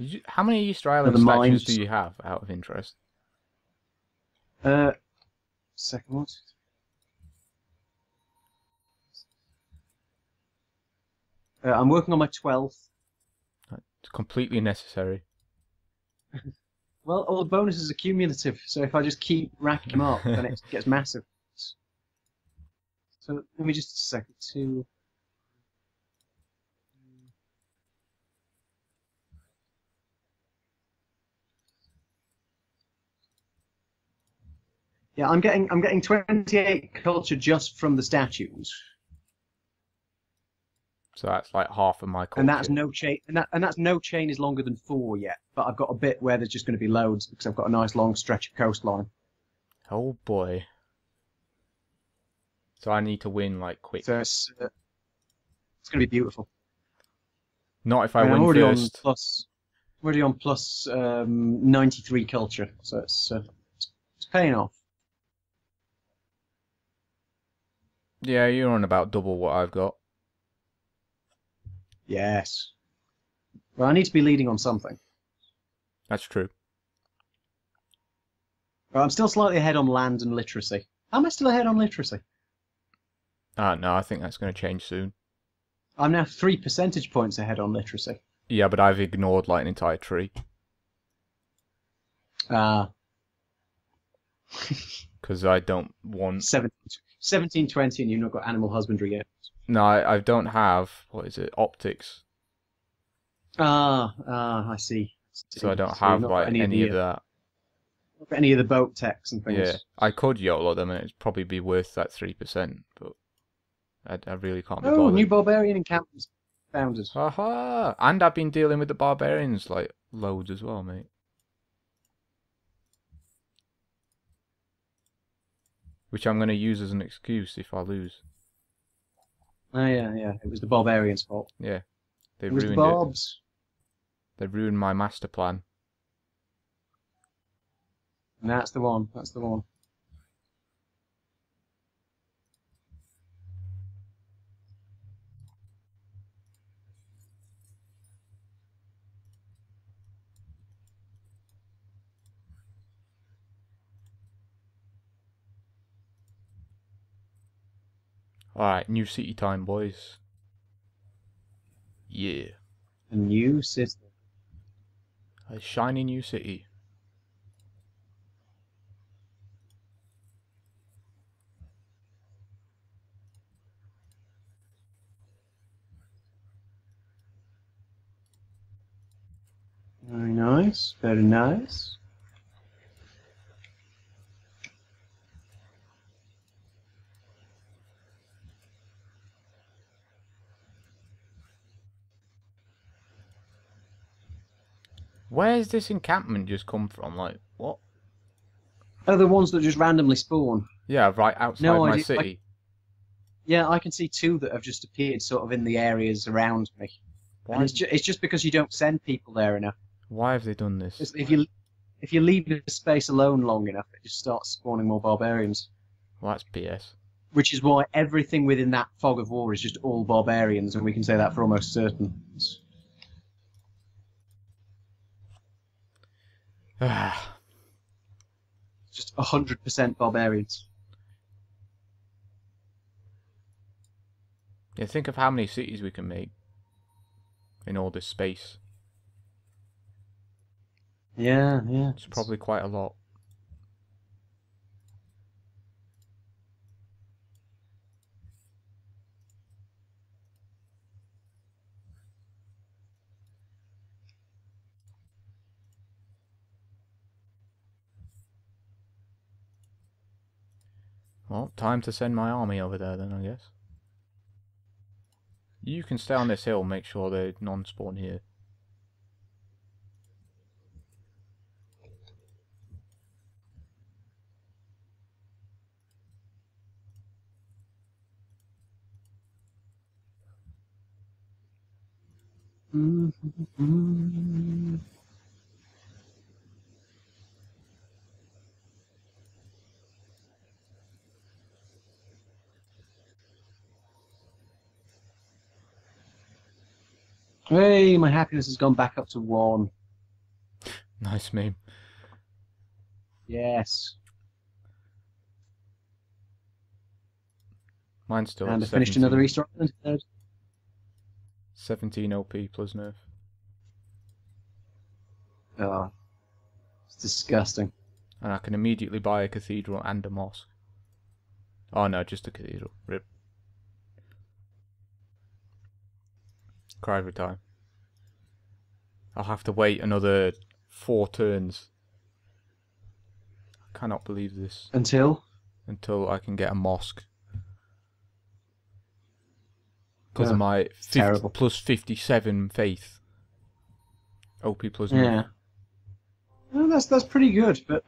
You, how many Easter Island the statues mines. do you have, out of interest? Uh, second one. Uh, I'm working on my twelfth. It's completely necessary. Well, all the bonuses are cumulative, so if I just keep racking them up, then it gets massive. So let me just a second. Two. Yeah, I'm getting I'm getting 28 culture just from the statues, So that's like half of my culture. and that's no chain, and that and that's no chain is longer than four yet. But I've got a bit where there's just going to be loads because I've got a nice long stretch of coastline. Oh boy. So I need to win like quick. So it's uh, it's going to be beautiful. Not if I mean, I'm already first. on plus. I'm already on plus um, 93 culture, so it's uh, it's, it's paying off. Yeah, you're on about double what I've got. Yes. Well, I need to be leading on something. That's true. Well, I'm still slightly ahead on land and literacy. Am I still ahead on literacy? Ah, no, I think that's going to change soon. I'm now three percentage points ahead on literacy. Yeah, but I've ignored like an entire tree Ah, because I don't want. 17, 17, 20, and you've not got animal husbandry yet. No, I, I don't have what is it? Optics, Ah, ah, I see. so I don't you've have like any, the, of uh, that. not got any of the boat techs and things. Yeah, I could YOLO them and it'd probably be worth that three percent, but I, I really can't be Oh, bothered. new barbarian encampments founded. Haha! And I've been dealing with the barbarians like loads as well, mate. Which I'm going to use as an excuse if I lose. Oh yeah, yeah. It was the barbarians' fault. Yeah, they've it was the ruined it. barbs. They've ruined my master plan. And that's the one. That's the one. Alright, new city time, boys. Yeah. A new city. A shiny new city. Very nice. Very nice. Where's this encampment just come from? Like, what? Oh, the ones that just randomly spawn. Yeah, right outside No my city. Yeah, I can see two that have just appeared sort of in the areas around me. And Why, it's, ju- it's just because you don't send people there enough. why have they done this? It's- If you if you leave the space alone long enough, it just starts spawning more barbarians. Well, that's BS. Which is why everything within that fog of war is just all barbarians, and we can say that for almost certain. It's- Ah, It's just hundred percent barbarians. yeah, think of how many cities we can make in all this space. Yeah, yeah. It's probably quite a lot. Well, time to send my army over there then, I guess. You can stay on this hill, make sure they non-spawn here. Mm-hmm. Hey, my happiness has gone back up to one. Nice meme. Yes. Mine's still and I finished another Easter Island. Third. 17 OP plus nerf. Oh, it's disgusting. And I can immediately buy a cathedral and a mosque. Oh no, just a cathedral. Rip. Cry every time. I'll have to wait another four turns. I cannot believe this. Until Until I can get a mosque. Because Oh, of my 50, terrible. plus 57 faith. OP plus yeah. Well, that's that's pretty good, but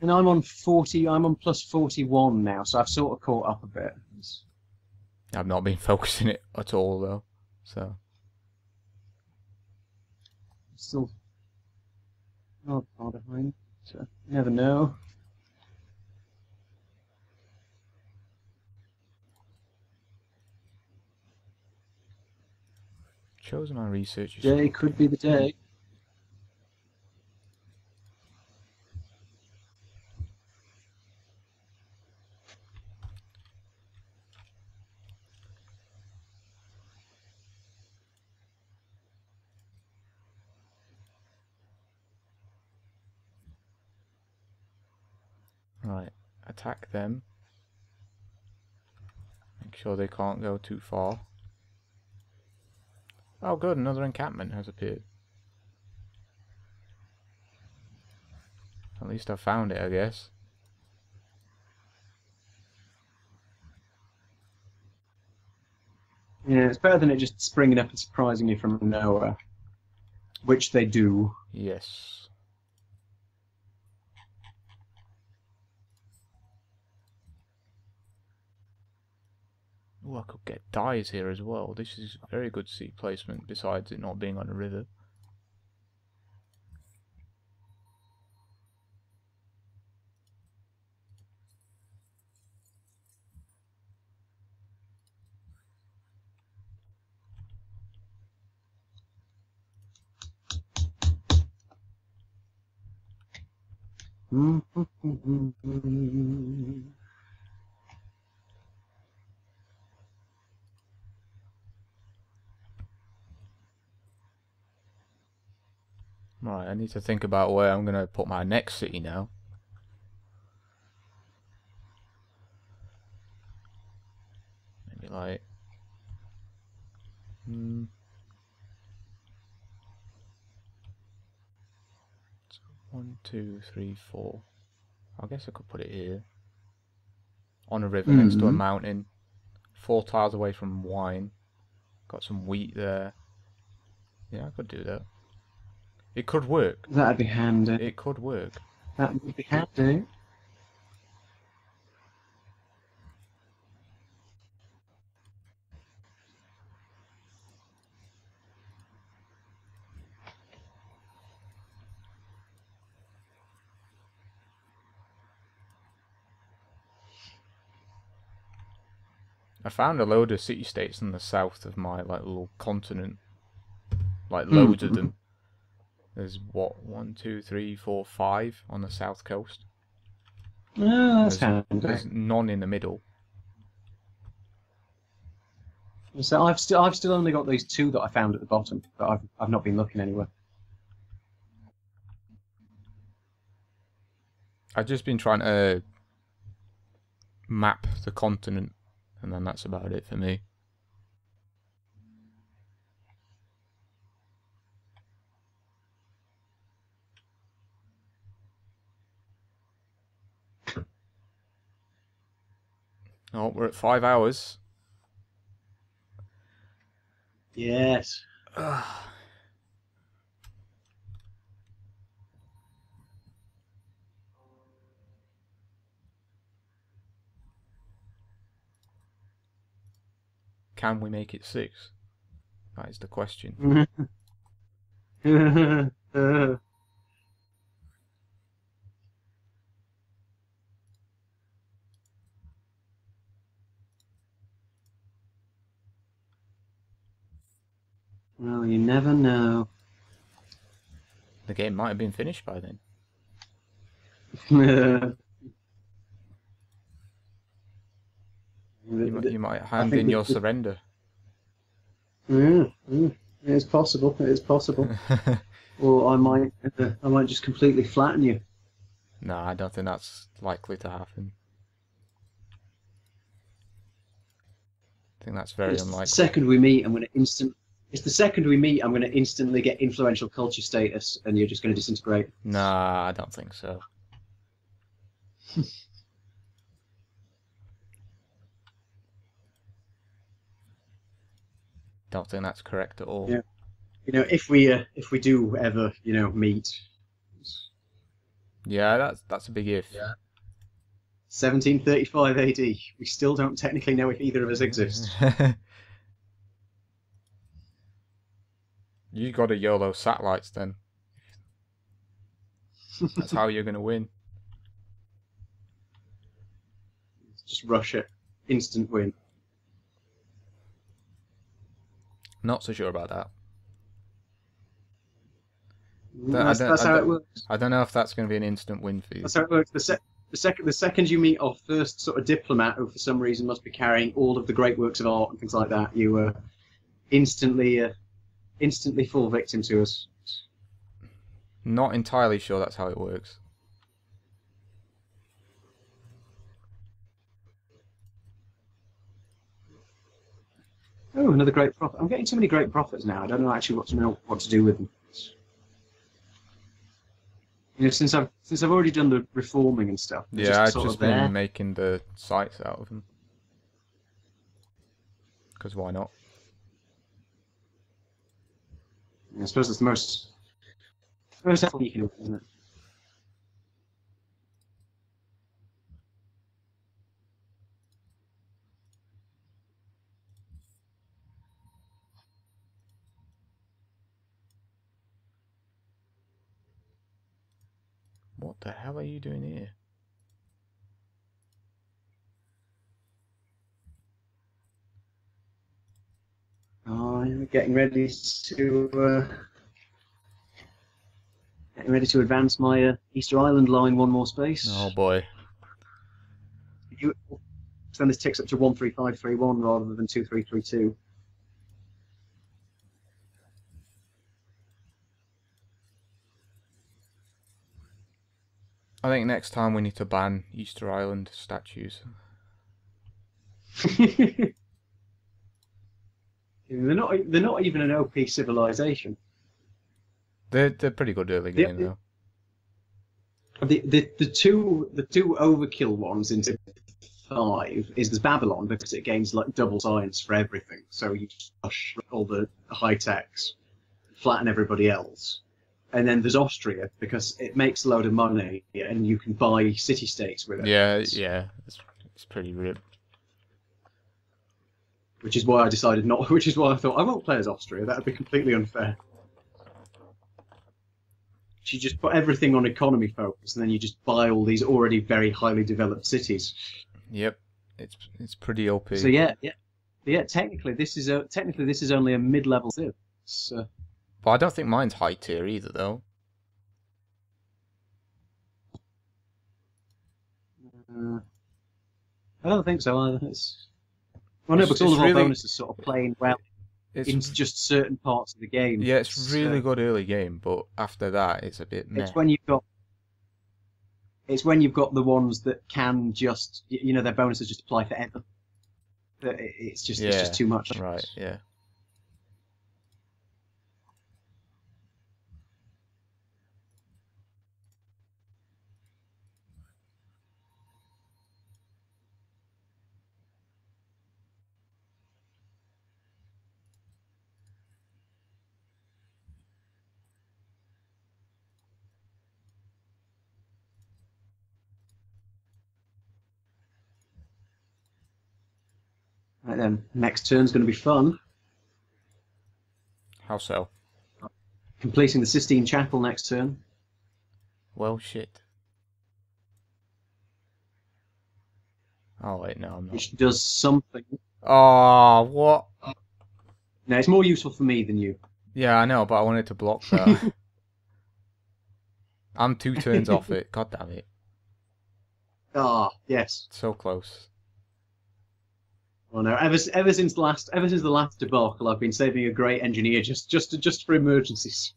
and I'm on forty. I'm on plus forty-one now, so I've sort of caught up a bit. It's- I've not been focusing it at all though. So still oh, not far behind. So you never know. Chosen our researches. Day could be the day. Right, attack them. Make sure they can't go too far. Oh good, another encampment has appeared. At least I found it, I guess. Yeah, it's better than it just springing up and surprising you from nowhere, which they do. Yes. Oh, I could get dyes here as well. This is very good seat placement, besides it not being on a river. Mm-hmm. Right, I need to think about where I'm gonna put my next city now. Maybe like, hmm. So one, two, three, four. I guess I could put it here. On a river next to a Mhm. mountain, four tiles away from wine. Got some wheat there. Yeah, I could do that. It could work. That'd be handy. It could work. That would be handy. I found a load of city states in the south of my like little continent. Like hmm. loads of them. There's what one, two, three, four, five on the south coast. Oh, that's There's, handy. there's none in the middle. So I've still I've still only got these two that I found at the bottom, but I've I've not been looking anywhere. I've just been trying to map the continent, and then that's about it for me. Oh, we're at five hours. Yes. Can we make it six? That is the question. well, you never know. The game might have been finished by then. you You might, you might hand in your surrender. Yeah, yeah, it's possible. It is possible. or I might, uh, I might just completely flatten you. no, I don't think that's likely to happen. I think that's very It's the unlikely. second we meet, I'm going to instant. It's the second we meet, I'm going to instantly get influential culture status, and you're just going to disintegrate. Nah, I don't think so. don't think that's correct at all. Yeah. You know, if we uh, if we do ever, you know, meet, Yeah, that's that's a big if. Yeah. 1735 AD, we still don't technically know if either of us exist. you got to YOLO satellites then. That's how you're gonna win. just rush it, instant win. Not so sure about that. I That's, don't- that's how it works. I don't know if that's gonna be an instant win for you. That's how it works. The, sec- the second, the second you meet our first sort of diplomat, who for some reason must be carrying all of the great works of art and things like that, you uh, instantly, uh, instantly fall victim to us. Not entirely sure that's how it works. Oh, another great prophet. I'm getting too many great prophets now. I don't know actually what to know what to do with them. You know, since I've since I've already done the reforming and stuff. Yeah, I've sort just been there. making the sites out of them. Because why not? I suppose it's the most most helpful you can do, isn't it? What the hell are you doing here? Oh, I'm getting ready to uh, getting ready to advance my uh, Easter Island line one more space. Oh boy. You, so then this ticks up to one three five three one rather than two three three two. I think next time we need to ban Easter Island statues. they're not. They're not even an OP civilization. They're they're pretty good early game yeah. though. The, the the two the two overkill ones in five is there's Babylon because it gains like double science for everything. So you just rush all the high techs, flatten everybody else. And then there's Austria because it makes a load of money and you can buy city states with it. Yeah, yeah. It's it's pretty rip. Which is why I decided not. Which is why I thought I won't play as Austria. That would be completely unfair. You just put everything on economy focus, and then you just buy all these already very highly developed cities. Yep. It's it's pretty OP. So yeah, yeah, yeah. Technically, this is a technically this is only a mid-level civ. So But I don't think mine's high tier either though. uh, I don't think so either. It's well, no, It's- because all our really- bonuses sort of playing well It's in just certain parts of the game. yeah, it's really uh, good early game, but after that it's a bit meh. It's when you've got. It's when you've got the ones that can just, you know, their bonuses just apply forever. That It's just, it's just too much. Right, yeah. Right then, next turn's going to be fun. How so? Completing the Sistine Chapel next turn. Well shit. Oh wait, no I'm not. which does something. Oh what? No, it's more useful for me than you. Yeah, I know, but I wanted to block that. I'm two turns off it. God damn it. Ah, yes. So close. Well, no. Ever ever since the last ever since the last debacle, I've been saving a great engineer just just just for emergencies.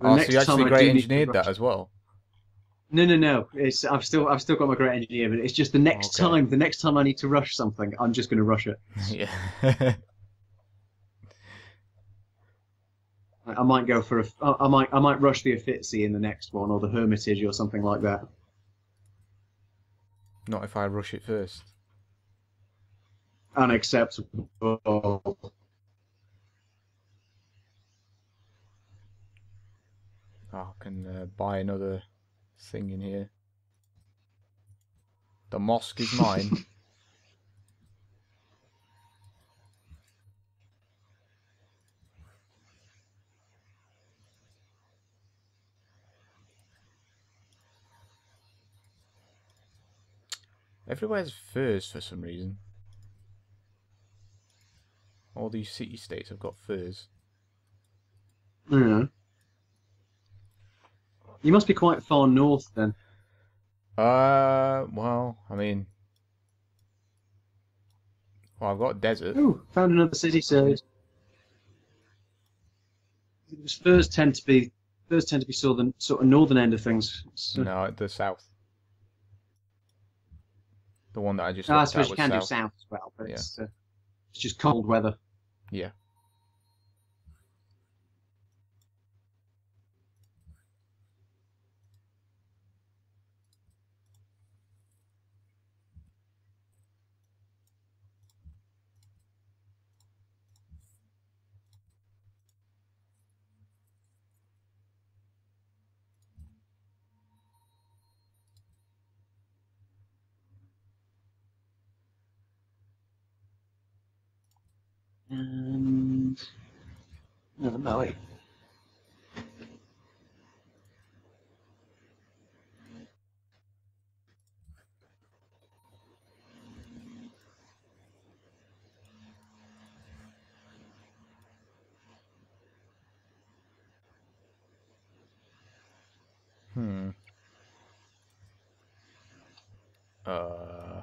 The Oh, so you actually great do need to engineered that as well. No, no, no. It's I've still I've still got my great engineer, but it's just the next Okay. time the next time I need to rush something, I'm just going to rush it. yeah. I I might go for a I I might I might rush the Uffizi in the next one or the Hermitage or something like that. Not if I rush it first. Unacceptable. Oh, I can uh, buy another thing in here. The mosque is mine. Everywhere's furs for some reason. All these city states have got furs. Yeah. You must be quite far north then. Uh, well, I mean, well, I've got a desert. Ooh, found another city series. Furs tend to be Furs tend to be southern, sort of northern end of things. So, No, the south. The one that I just Ah, I suppose you can do south. south as well, but Yeah. it's, uh, it's just cold weather. Yeah. Another moai. Hmm. Uh.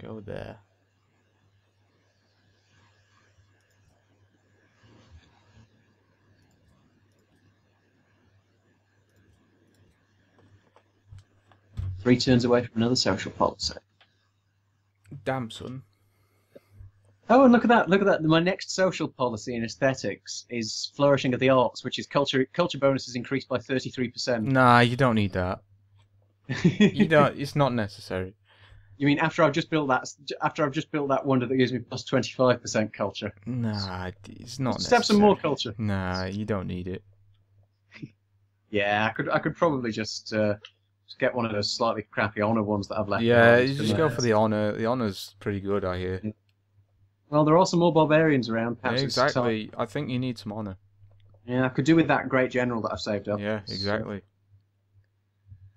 Go there. Three turns away from another social policy. Damn, son. Oh, and look at that! Look at that! My next social policy in aesthetics is flourishing of the arts, which is culture. Culture bonuses increased by thirty-three percent. Nah, you don't need that. You don't. It's not necessary. You mean after I've just built that? After I've just built that wonder that gives me plus twenty-five percent culture. Nah, it's not Just have some more culture. Nah, you don't need it. Yeah, I could. I could probably just, uh, just get one of those slightly crappy honor ones that I've left. Yeah, you just go for the honor. The honor's pretty good, I hear. Well, there are some more barbarians around. Yeah, exactly. I think you need some honor. Yeah, I could do with that great general that I've saved up. Yeah, So- exactly.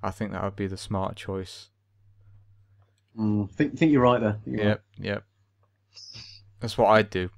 I think that would be the smart choice. Mm, think think you're right there. You're Yep, yep. That's what I'd do.